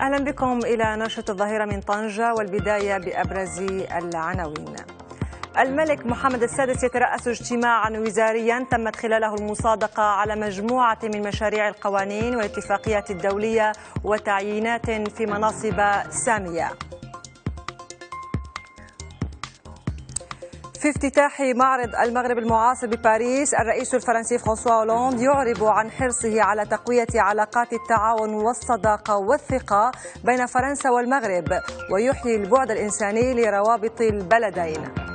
أهلا بكم إلى نشرة الظهيرة من طنجة والبداية بأبرز العناوين. الملك محمد السادس يترأس اجتماعا وزاريا تمت خلاله المصادقة على مجموعة من مشاريع القوانين والاتفاقيات الدولية وتعيينات في مناصب سامية. في افتتاح معرض المغرب المعاصر بباريس. الرئيس الفرنسي فرانسوا هولاند يعرب عن حرصه على تقوية علاقات التعاون والصداقة والثقة بين فرنسا والمغرب ويحيي البعد الإنساني لروابط البلدين.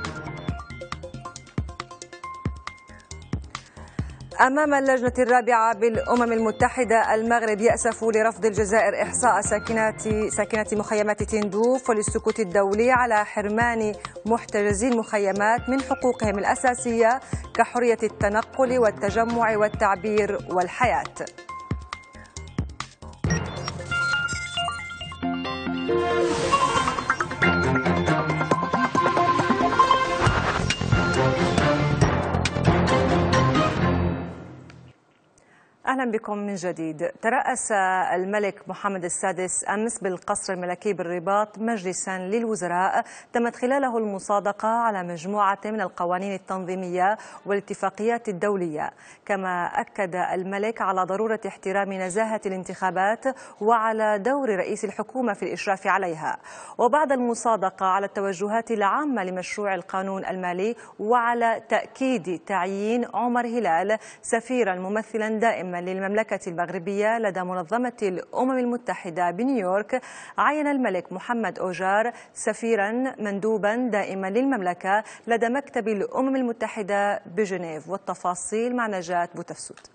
أمام اللجنة الرابعة بالأمم المتحدة المغرب يأسف لرفض الجزائر إحصاء ساكنات ساكنة مخيمات تندوف وللسكوت الدولي على حرمان محتجزي المخيمات من حقوقهم الأساسية كحرية التنقل والتجمع والتعبير والحياة. أهلا بكم من جديد. ترأس الملك محمد السادس أمس بالقصر الملكي بالرباط مجلسا للوزراء تمت خلاله المصادقة على مجموعة من القوانين التنظيمية والاتفاقيات الدولية. كما أكد الملك على ضرورة احترام نزاهة الانتخابات وعلى دور رئيس الحكومة في الإشراف عليها. وبعد المصادقة على التوجهات العامة لمشروع القانون المالي وعلى تأكيد تعيين عمر هلال سفيرا ممثلا دائما للمملكة المغربية لدى منظمة الأمم المتحدة بنيويورك عين الملك محمد أوجار سفيرا مندوبا دائما للمملكة لدى مكتب الأمم المتحدة بجنيف. والتفاصيل مع نجاة بوتفسود.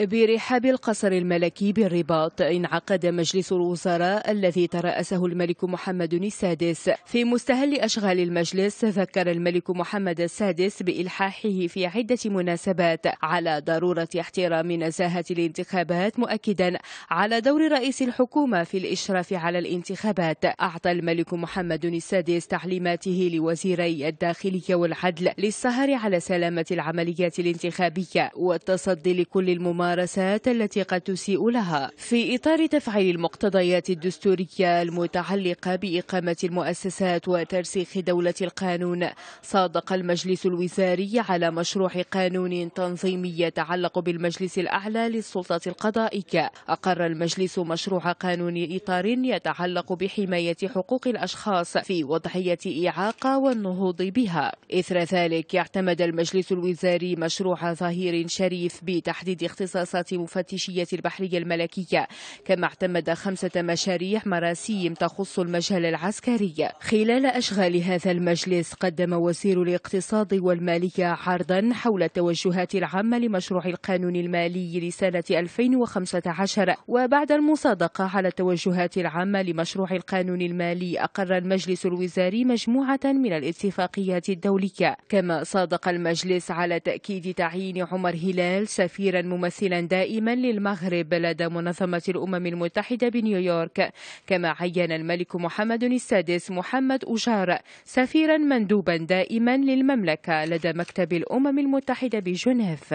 برحاب القصر الملكي بالرباط انعقد مجلس الوزراء الذي ترأسه الملك محمد السادس. في مستهل أشغال المجلس ذكر الملك محمد السادس بإلحاحه في عدة مناسبات. على ضرورة احترام نزاهة الانتخابات مؤكدا على دور رئيس الحكومة في الإشراف على الانتخابات. أعطى الملك محمد السادس تعليماته لوزيري الداخلية والعدل للسهر على سلامة العمليات الانتخابية والتصدي لكل الممارسات الممارسات التي قد تسيء لها. في إطار تفعيل المقتضيات الدستورية المتعلقة بإقامة المؤسسات وترسيخ دولة القانون صادق المجلس الوزاري على مشروع قانون تنظيمي يتعلق بالمجلس الأعلى للسلطة القضائية. أقر المجلس مشروع قانون إطار يتعلق بحماية حقوق الأشخاص في وضعية إعاقة والنهوض بها. إثر ذلك اعتمد المجلس الوزاري مشروع ظهير شريف بتحديد اختصاص اختصاصات مفتشية البحرية الملكية. كما اعتمد خمسة مشاريع مراسيم تخص المجال العسكري. خلال أشغال هذا المجلس قدم وزير الاقتصاد والمالية عرضا حول التوجهات العامة لمشروع القانون المالي لسنة 2015 وبعد المصادقة على التوجهات العامة لمشروع القانون المالي أقر المجلس الوزاري مجموعة من الاتفاقيات الدولية. كما صادق المجلس على تأكيد تعيين عمر هلال سفيرا ممثلا ممثلا دائما للمغرب لدى منظمة الأمم المتحدة بنيويورك. كما عين الملك محمد السادس محمد أجار سفيرا مندوبا دائما للمملكة لدى مكتب الأمم المتحدة بجنيف.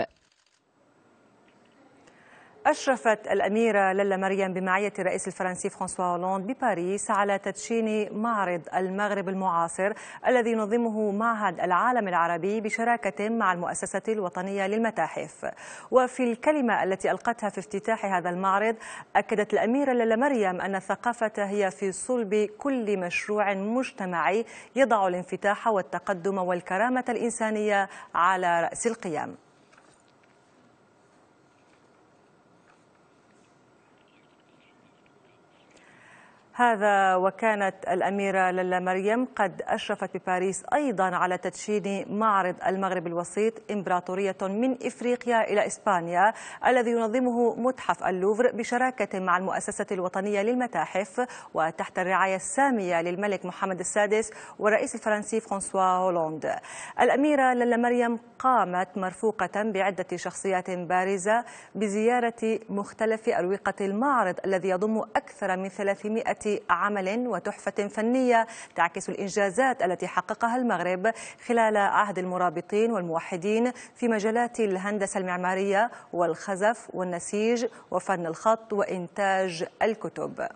أشرفت الأميرة للا مريم بمعية الرئيس الفرنسي فرانسوا هولاند بباريس على تدشين معرض المغرب المعاصر الذي ينظمه معهد العالم العربي بشراكة مع المؤسسة الوطنية للمتاحف. وفي الكلمة التي ألقتها في افتتاح هذا المعرض أكدت الأميرة للا مريم أن الثقافة هي في صلب كل مشروع مجتمعي يضع الانفتاح والتقدم والكرامة الإنسانية على رأس القيام هذا وكانت الأميرة للا مريم قد أشرفت بباريس أيضا على تدشين معرض المغرب الوسيط إمبراطورية من إفريقيا إلى إسبانيا الذي ينظمه متحف اللوفر بشراكة مع المؤسسة الوطنية للمتاحف وتحت الرعاية السامية للملك محمد السادس والرئيس الفرنسي فرانسوا هولاند. الأميرة للا مريم قامت مرفوقة بعدة شخصيات بارزة بزيارة مختلف أروقة المعرض الذي يضم أكثر من 300 عمل وتحفة فنية تعكس الإنجازات التي حققها المغرب خلال عهد المرابطين والموحدين في مجالات الهندسة المعمارية والخزف والنسيج وفن الخط وإنتاج الكتب.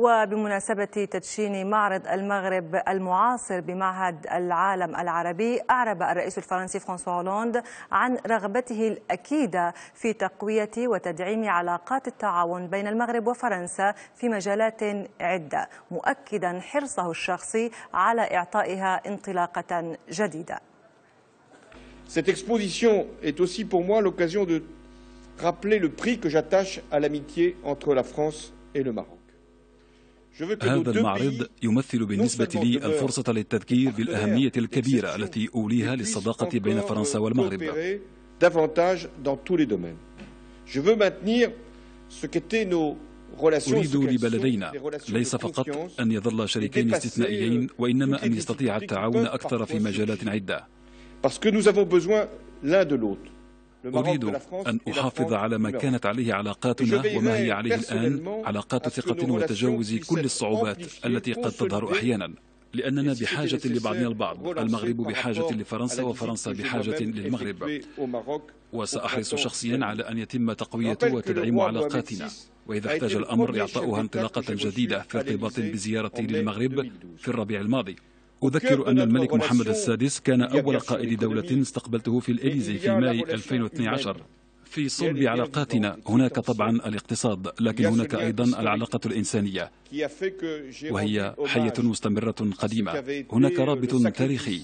وبمناسبة تدشين معرض المغرب المعاصر بمعهد العالم العربي أعرب الرئيس الفرنسي فرانسوا هولاند عن رغبته الأكيدة في تقوية وتدعيم علاقات التعاون بين المغرب وفرنسا في مجالات عدة مؤكدا حرصه الشخصي على إعطائها انطلاقة جديدة Cette exposition est aussi pour moi l'occasion de rappeler le prix que j'attache à l'amitié entre la France et le Maroc. هذا المعرض يمثل بالنسبة لي الفرصة للتذكير بالأهمية الكبيرة التي أوليها للصداقة بين فرنسا والمغرب. أريد لبلدينا ليس فقط أن يظل شريكين استثنائيين وإنما أن يستطيع التعاون أكثر في مجالات عدة. أريد أن أحافظ على ما كانت عليه علاقاتنا وما هي عليه الآن علاقات ثقة وتجاوز كل الصعوبات التي قد تظهر أحيانا. لأننا بحاجة لبعضنا البعض. المغرب بحاجة لفرنسا وفرنسا بحاجة للمغرب. وسأحرص شخصيا على أن يتم تقوية وتدعيم علاقاتنا. وإذا احتاج الأمر إعطاؤها انطلاقة جديدة في ارتباط بزيارتي للمغرب في الربيع الماضي. أذكر أن الملك محمد السادس كان أول قائد دولة استقبلته في الإليزي في ماي 2012 في صلب علاقاتنا هناك طبعا الاقتصاد لكن هناك أيضا العلاقة الإنسانية. وهي حية مستمرة قديمة. هناك رابط تاريخي.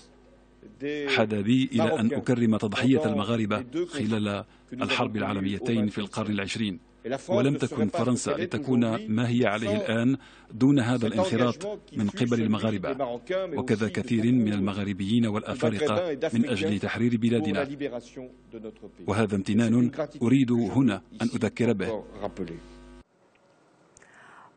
حدا بي إلى أن أكرم تضحية المغاربة خلال الحرب العالميتين في القرن العشرين. ولم تكن فرنسا لتكون ما هي عليه الآن دون هذا الانخراط من قبل المغاربة. وكذا كثير من المغاربيين والأفارقة من أجل تحرير بلادنا. وهذا امتنان أريد هنا أن أذكر به.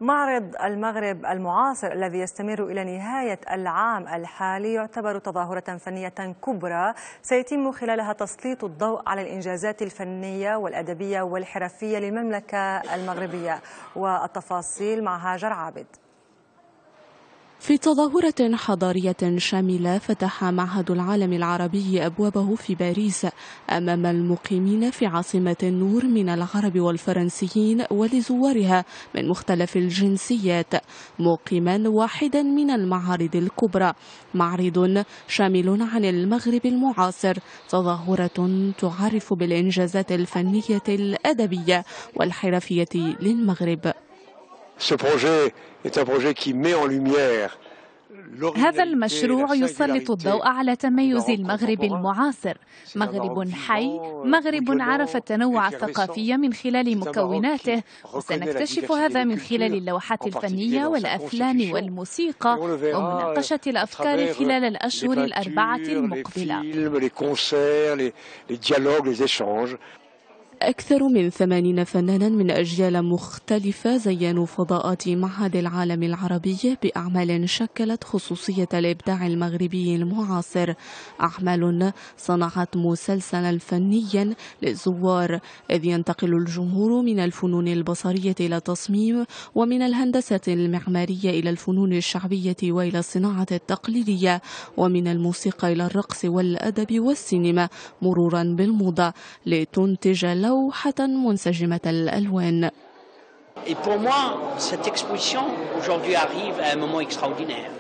معرض المغرب المعاصر الذي يستمر إلى نهاية العام الحالي يعتبر تظاهرة فنية كبرى سيتم خلالها تسليط الضوء على الإنجازات الفنية والأدبية والحرفية للمملكة المغربية. والتفاصيل مع هاجر عابد في تظاهرة حضارية شاملة فتح معهد العالم العربي أبوابه في باريس أمام المقيمين في عاصمة النور من العرب والفرنسيين ولزوارها من مختلف الجنسيات مقيما واحدا من المعارض الكبرى. معرض شامل عن المغرب المعاصر تظاهرة تعرف بالإنجازات الفنية الأدبية والحرفية للمغرب. Ce projet est un projet qui met en lumière هذا المشروع يسلط الضوء على تميز المغرب المعاصر. مغرب حي مغرب عرف التنوع الثقافي من خلال مكوناته. وسنكتشف هذا من خلال اللوحات الفنية والأفلام والموسيقى ومناقشة الأفكار خلال الأشهر الأربعة المقبلة. أكثر من ثمانين فنانا من أجيال مختلفة زينوا فضاءات معهد العالم العربي بأعمال شكلت خصوصية الإبداع المغربي المعاصر. أعمال صنعت مسلسلا فنيا للزوار إذ ينتقل الجمهور من الفنون البصرية إلى التصميم ومن الهندسة المعمارية إلى الفنون الشعبية وإلى الصناعة التقليدية ومن الموسيقى إلى الرقص والأدب والسينما مرورا بالموضة لتنتج لوحة منسجمة الألوان. Et pour moi, cette exposition aujourd'hui arrive à un moment extraordinaire.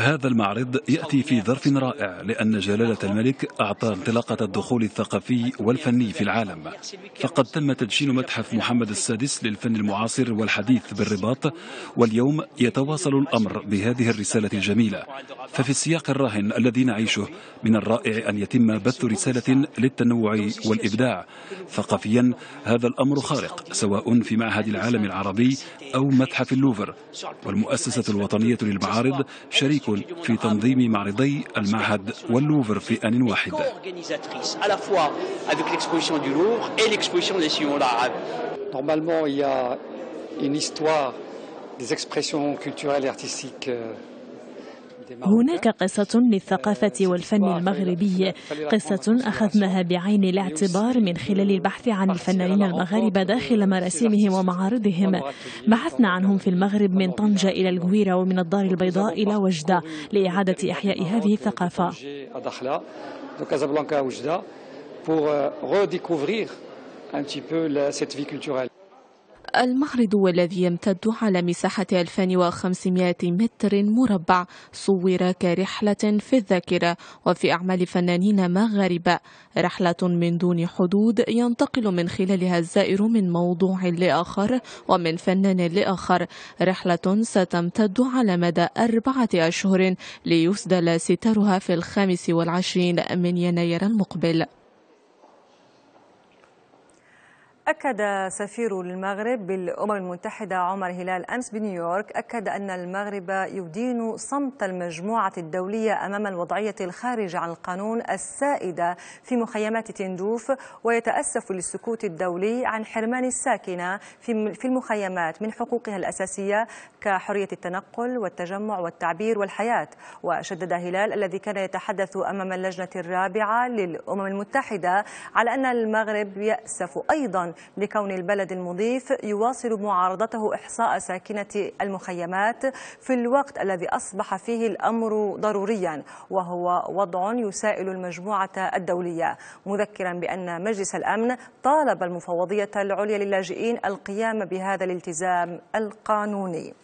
هذا المعرض يأتي في ظرف رائع لأن جلالة الملك أعطى انطلاقة الدخول الثقافي والفني في العالم. فقد تم تدشين متحف محمد السادس للفن المعاصر والحديث بالرباط واليوم يتواصل الأمر بهذه الرسالة الجميلة. ففي السياق الراهن الذي نعيشه من الرائع أن يتم بث رسالة للتنوع والإبداع. ثقافيا هذا الأمر خارق سواء في معهد العالم العربي أو متحف اللوفر. والمؤسسة الوطنية للمعارض شريك في تنظيم معرضي المعهد واللوفر في آن واحد Normalement, il y a une histoire des expressions culturelles et artistiques هناك قصة للثقافة والفن المغربي قصة أخذناها بعين الاعتبار من خلال البحث عن الفنانين المغاربة داخل مراسمهم ومعارضهم بحثنا عنهم في المغرب من طنجة إلى الجويرة ومن الدار البيضاء إلى وجدة لإعادة إحياء هذه الثقافة pour redécouvrir un petit peu cette vie culturelle. المعرض والذي يمتد على مساحة 2500 متر مربع صور كرحلة في الذاكرة وفي أعمال فنانين مغاربة. رحلة من دون حدود ينتقل من خلالها الزائر من موضوع لآخر ومن فنان لآخر. رحلة ستمتد على مدى أربعة أشهر ليسدل ستارها في الخامس والعشرين من يناير المقبل. أكد سفير المغرب بالأمم المتحدة عمر هلال أمس بنيويورك أكد أن المغرب يدين صمت المجموعة الدولية أمام الوضعية الخارجة عن القانون السائدة في مخيمات تندوف ويتأسف للسكوت الدولي عن حرمان الساكنة في المخيمات من حقوقها الأساسية كحرية التنقل والتجمع والتعبير والحياة. وشدد هلال الذي كان يتحدث أمام اللجنة الرابعة للأمم المتحدة على أن المغرب يأسف لكون البلد المضيف يواصل معارضته إحصاء ساكنة المخيمات في الوقت الذي أصبح فيه الأمر ضروريا وهو وضع يسائل المجموعة الدولية. مذكرا بأن مجلس الأمن طالب المفوضية العليا للاجئين القيام بهذا الالتزام القانوني.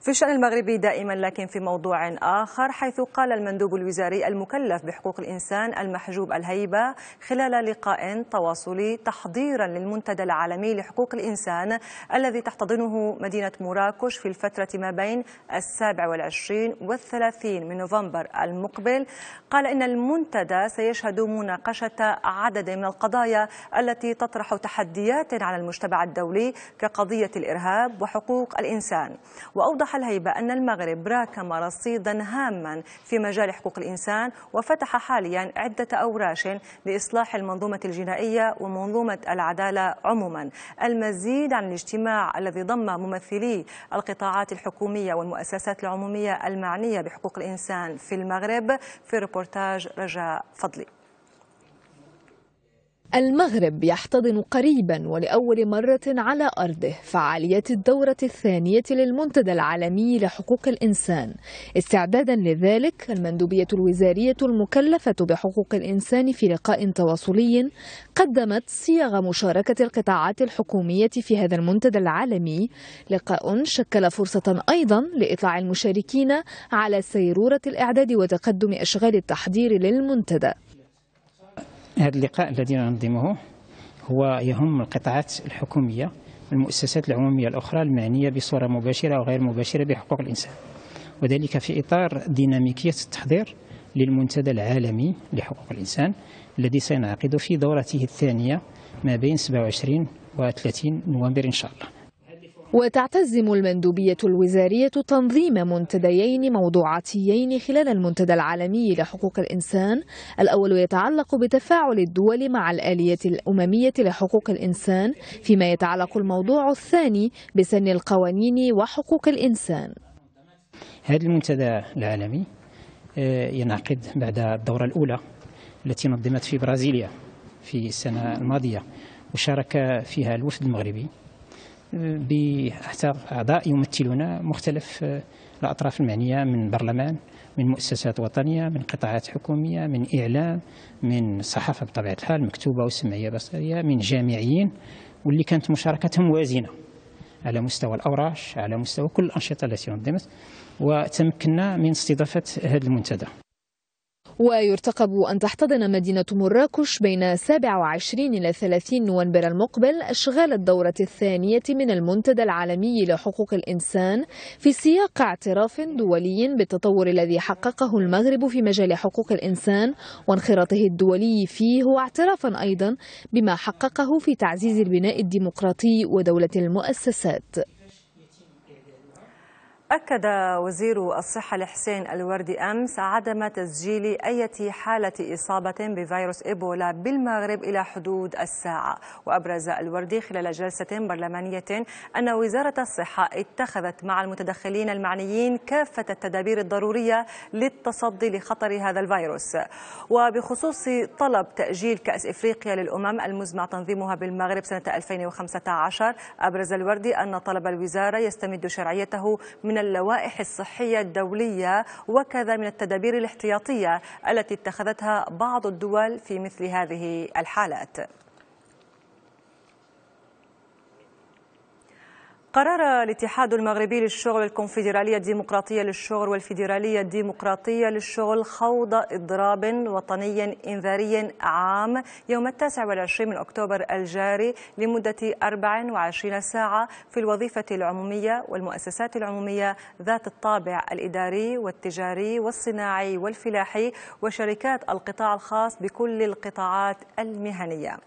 في الشأن المغربي دائما لكن في موضوع آخر حيث قال المندوب الوزاري المكلف بحقوق الإنسان المحجوب الهيبة خلال لقاء تواصلي تحضيرا للمنتدى العالمي لحقوق الإنسان الذي تحتضنه مدينة مراكش في الفترة ما بين السابع والعشرين والثلاثين من نوفمبر المقبل. قال إن المنتدى سيشهد مناقشة عدد من القضايا التي تطرح تحديات على المجتمع الدولي كقضية الإرهاب وحقوق الإنسان. وأوضح أوضح الهيبة أن المغرب راكم رصيدا هاما في مجال حقوق الإنسان وفتح حاليا عدة أوراش لإصلاح المنظومة الجنائية ومنظومة العدالة عموما. المزيد عن الاجتماع الذي ضم ممثلي القطاعات الحكومية والمؤسسات العمومية المعنية بحقوق الإنسان في المغرب في ريبورتاج رجاء فضلي. المغرب يحتضن قريبا ولأول مرة على أرضه فعاليات الدورة الثانية للمنتدى العالمي لحقوق الإنسان. استعدادا لذلك المندوبية الوزارية المكلفة بحقوق الإنسان في لقاء تواصلي قدمت صيغ مشاركة القطاعات الحكومية في هذا المنتدى العالمي. لقاء شكل فرصة أيضا لإطلاع المشاركين على سيرورة الإعداد وتقدم أشغال التحضير للمنتدى. هذا اللقاء الذي ننظمه هو يهم القطاعات الحكومية والمؤسسات العمومية الأخرى المعنية بصورة مباشرة أو غير مباشرة بحقوق الإنسان. وذلك في إطار ديناميكية التحضير للمنتدى العالمي لحقوق الإنسان الذي سينعقد في دورته الثانية ما بين 27 و 30 نوفمبر إن شاء الله. وتعتزم المندوبية الوزارية تنظيم منتديين موضوعاتيين خلال المنتدى العالمي لحقوق الإنسان. الأول يتعلق بتفاعل الدول مع الآلية الأممية لحقوق الإنسان فيما يتعلق الموضوع الثاني بسن القوانين وحقوق الإنسان. هذا المنتدى العالمي آه، ينعقد بعد الدورة الأولى التي نظمت في برازيليا في السنة الماضية وشارك فيها الوفد المغربي. بحتى أعضاء يمثلون مختلف آه، الأطراف المعنية من برلمان من مؤسسات وطنية من قطاعات حكومية من إعلام من صحافة بطبيعة الحال مكتوبة وسمعية بصرية من جامعيين واللي كانت مشاركتهم وازنة على مستوى الأوراش على مستوى كل الأنشطة التي نظمت وتمكنا من استضافة هذا المنتدى. ويرتقب أن تحتضن مدينة مراكش بين 27 إلى 30 نوفمبر المقبل أشغال الدورة الثانية من المنتدى العالمي لحقوق الإنسان في سياق اعتراف دولي بالتطور الذي حققه المغرب في مجال حقوق الإنسان وانخراطه الدولي فيه واعترافا أيضا بما حققه في تعزيز البناء الديمقراطي ودولة المؤسسات. أكد وزير الصحة الحسين الوردي أمس عدم تسجيل أي حالة إصابة بفيروس إيبولا بالمغرب إلى حدود الساعة. وأبرز الوردي خلال جلسة برلمانية أن وزارة الصحة اتخذت مع المتدخلين المعنيين كافة التدابير الضرورية للتصدي لخطر هذا الفيروس. وبخصوص طلب تأجيل كأس إفريقيا للأمم المزمع تنظيمها بالمغرب سنة 2015 أبرز الوردي أن طلب الوزارة يستمد شرعيته من اللوائح الصحية الدولية وكذا من التدابير الاحتياطية التي اتخذتها بعض الدول في مثل هذه الحالات. قرر الاتحاد المغربي للشغل والكونفدرالية الديمقراطية للشغل والفيدرالية الديمقراطية للشغل خوض إضراب وطني إنذاري عام يوم التاسع والعشرين من أكتوبر الجاري لمدة 24 ساعة في الوظيفة العمومية والمؤسسات العمومية ذات الطابع الإداري والتجاري والصناعي والفلاحي وشركات القطاع الخاص بكل القطاعات المهنية.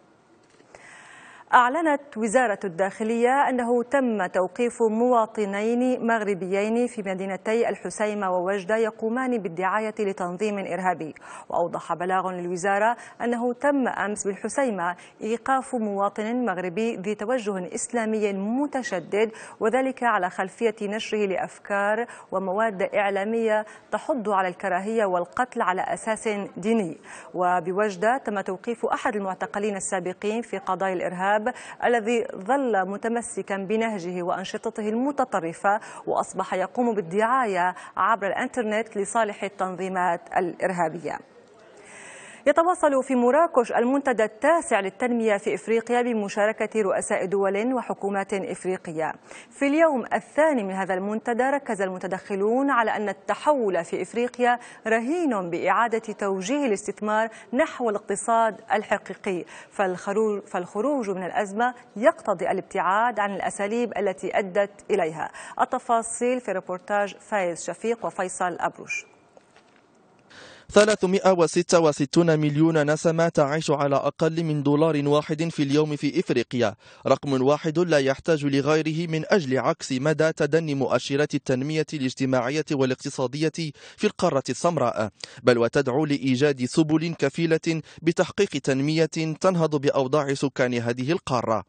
أعلنت وزارة الداخلية أنه تم توقيف مواطنين مغربيين في مدينتي الحسيمة ووجدة يقومان بالدعاية لتنظيم إرهابي. وأوضح بلاغ للوزارة أنه تم أمس بالحسيمة إيقاف مواطن مغربي ذي توجه إسلامي متشدد وذلك على خلفية نشره لأفكار ومواد إعلامية تحض على الكراهية والقتل على أساس ديني. وبوجدة تم توقيف أحد المعتقلين السابقين في قضايا الإرهاب الشباب الذي ظل متمسكا بنهجه وأنشطته المتطرفة وأصبح يقوم بالدعاية عبر الإنترنت لصالح التنظيمات الإرهابية. يتواصل في مراكش المنتدى التاسع للتنمية في إفريقيا بمشاركة رؤساء دول وحكومات إفريقية. في اليوم الثاني من هذا المنتدى ركز المتدخلون على أن التحول في إفريقيا رهين بإعادة توجيه الاستثمار نحو الاقتصاد الحقيقي فالخروج من الأزمة يقتضي الابتعاد عن الأساليب التي أدت إليها. التفاصيل في ريبورتاج فايز شفيق وفيصل أبروش. 366 مليون نسمة تعيش على أقل من دولار واحد في اليوم في إفريقيا. رقم واحد لا يحتاج لغيره من أجل عكس مدى تدني مؤشرات التنمية الاجتماعية والاقتصادية في القارة السمراء. بل وتدعو لإيجاد سبل كفيلة بتحقيق تنمية تنهض بأوضاع سكان هذه القارة.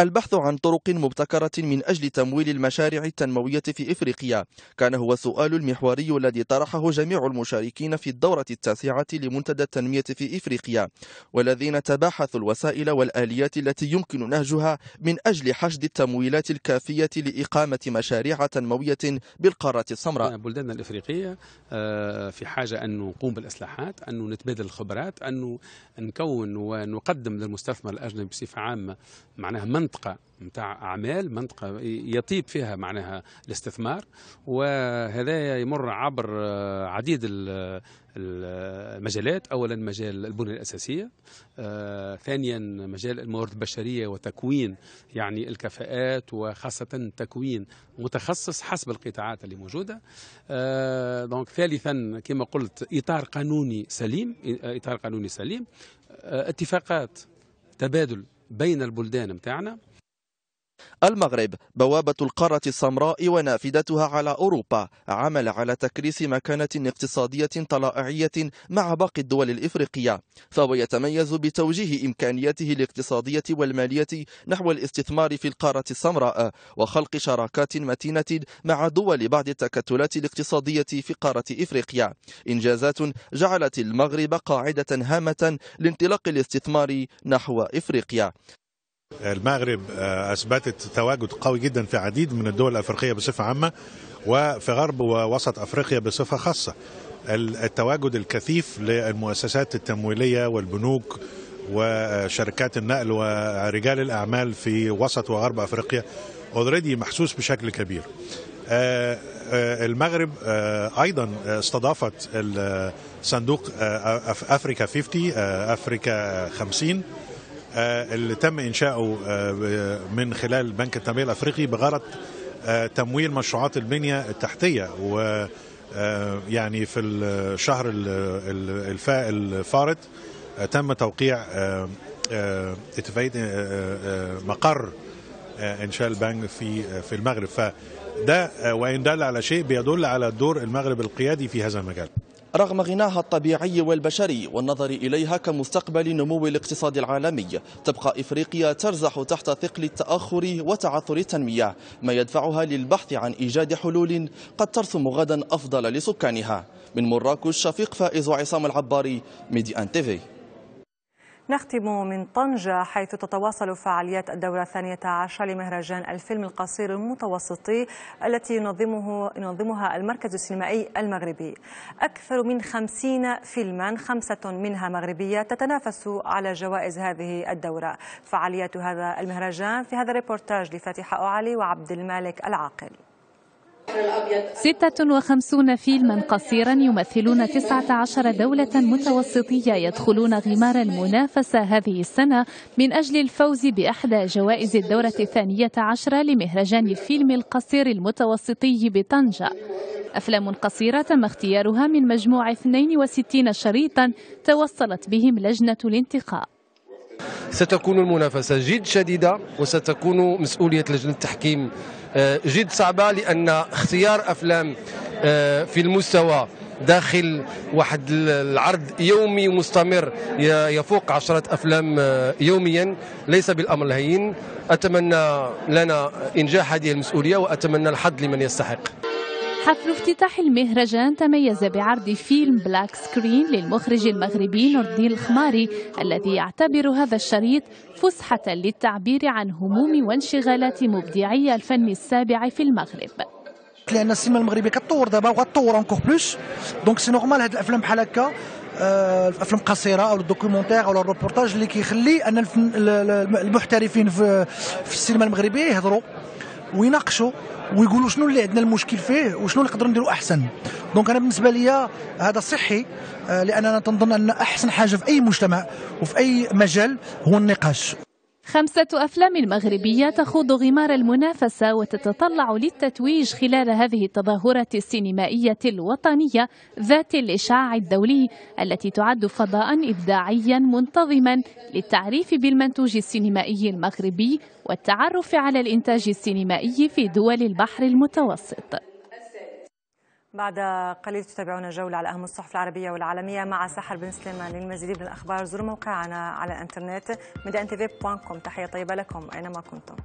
البحث عن طرق مبتكرة من أجل تمويل المشاريع التنموية في إفريقيا. كان هو السؤال المحوري الذي طرحه جميع المشاركين في الدورة التاسعة لمنتدى التنمية في إفريقيا والذين تباحثوا الوسائل والآليات التي يمكن نهجها من أجل حشد التمويلات الكافية لإقامة مشاريع تنموية بالقارة السمراء. بلداننا الإفريقية آه، في حاجة أن نقوم بالإصلاحات أن نتبادل الخبرات أن نكون ونقدم للمستثمر الأجنبي بصفة عامة معناها منطقة متاع أعمال منطقة يطيب فيها معناها الاستثمار وهذا يمر عبر آه، عديد المجالات. أولا مجال البنية الأساسية آه، ثانيا مجال الموارد البشرية وتكوين يعني الكفاءات وخاصة تكوين متخصص حسب القطاعات اللي موجودة. آه، دونك ثالثا كما قلت إطار قانوني سليم إطار قانوني سليم. اتفاقات تبادل بين البلدان متاعنا المغرب بوابة القارة السمراء ونافذتها على أوروبا عمل على تكريس مكانة اقتصادية طلائعية مع باقي الدول الإفريقية فهو يتميز بتوجيه إمكانياته الاقتصادية والمالية نحو الاستثمار في القارة السمراء وخلق شراكات متينة مع دول بعض التكتلات الاقتصادية في قارة إفريقيا. إنجازات جعلت المغرب قاعدة هامة لانطلاق الاستثمار نحو إفريقيا. المغرب آه، أثبتت تواجد قوي جدا في عديد من الدول الأفريقية بصفة عامة وفي غرب ووسط أفريقيا بصفة خاصة. التواجد الكثيف للمؤسسات التمويلية والبنوك وشركات النقل ورجال الأعمال في وسط وغرب أفريقيا اوريدي محسوس بشكل كبير. آه، آه، المغرب أيضا استضافت صندوق افريكا 50 أفريكا 50 آه، اللي تم إنشاؤه آه، من خلال بنك التنميه الأفريقي بغرض آه، تمويل مشروعات البنية التحتية. و يعني في الشهر الفارط تم توقيع اتفاقية مقر إنشاء البنك في في المغرب. فده وإن دل على شيء بيدل على دور المغرب القيادي في هذا المجال. رغم غناها الطبيعي والبشري والنظر إليها كمستقبل نمو الاقتصاد العالمي تبقى إفريقيا ترزح تحت ثقل التأخر وتعثر التنمية ما يدفعها للبحث عن إيجاد حلول قد ترسم غدا أفضل لسكانها. من مراكش شفيق فائز وعصام العباري Medi 1 TV. نختم من طنجة حيث تتواصل فعاليات الدورة الثانية عشر لمهرجان الفيلم القصير المتوسطي التي ينظمه ينظمها المركز السينمائي المغربي. أكثر من خمسين فيلما خمسة منها مغربية تتنافس على جوائز هذه الدورة. فعاليات هذا المهرجان في هذا الريبورتاج لفاتحة أعلي وعبد المالك العاقل. 56 فيلما قصيرا يمثلون 19 دولة متوسطية يدخلون غمار المنافسة هذه السنة من أجل الفوز بإحدى جوائز الدورة الثانية عشرة لمهرجان الفيلم القصير المتوسطي بطنجة. أفلام قصيرة تم اختيارها من مجموع 62 شريطا توصلت بهم لجنة الانتقاء. ستكون المنافسة جد شديدة وستكون مسؤولية لجنة التحكيم جد صعبة لأن اختيار أفلام آه، في المستوى داخل واحد العرض يومي مستمر يفوق عشرة أفلام آه، يوميا ليس بالأمر الهين. أتمنى لنا إنجاح هذه المسؤولية وأتمنى الحظ لمن يستحق. حفل افتتاح المهرجان تميز بعرض فيلم Black Screen للمخرج المغربي نور الدين الخماري الذي يعتبر هذا الشريط فسحة للتعبير عن هموم وانشغالات مبدعي الفن السابع في المغرب. لأن السينما المغربية كتطور دابا وغتطور encore plus donc c'est normal هاد الأفلام بحال هكا الأفلام قصيرة أو ال documentaire أو الروبورتاج اللي كيخلي أن المحترفين في السينما المغربية يهضروا. ويناقشوا ويقولوا شنو اللي عندنا المشكل فيه وشنو اللي نقدروا نديروا أحسن. دونك أنا بالنسبة لي هذا صحي آه، لأن أنا تنظن أن أحسن حاجة في أي مجتمع وفي أي مجال هو النقاش. خمسة أفلام مغربية تخوض غمار المنافسة وتتطلع للتتويج خلال هذه التظاهرة السينمائية الوطنية ذات الإشعاع الدولي التي تعد فضاء إبداعيا منتظما للتعريف بالمنتوج السينمائي المغربي والتعرف على الإنتاج السينمائي في دول البحر المتوسط. بعد قليل تتابعون جولة على أهم الصحف العربية والعالمية مع سحر بن سليمان للمزيد من الأخبار زوروا موقعنا على الإنترنت ميدان تحية طيبة لكم أينما كنتم.